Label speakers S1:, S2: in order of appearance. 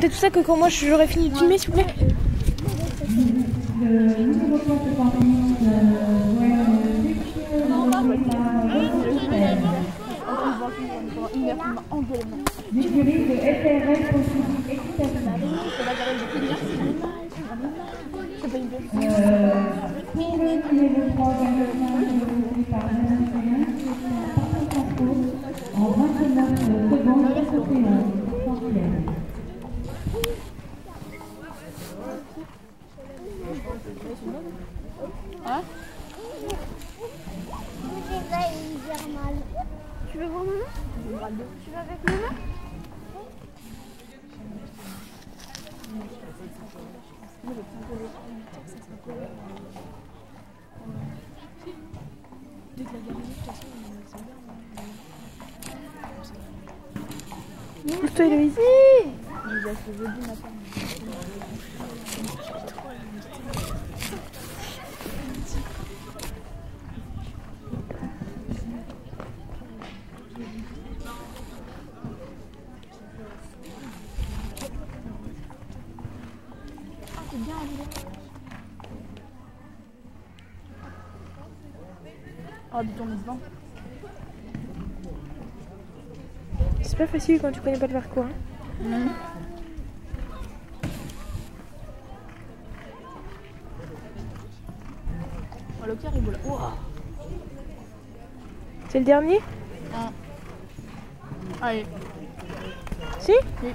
S1: Tout ça que quand moi j'aurais fini de filmer, s'il vous plaît.
S2: Tu veux voir maman Tu vas avec maman
S1: Pousse-toi, Héloïse.
S3: Oh, dis donc, devant.
S1: C'est pas facile quand tu connais pas le hein.
S3: Oh, le cœur, il boule. Ouah.
S1: C'est le dernier?
S3: Allez.
S1: Si?
S3: Oui.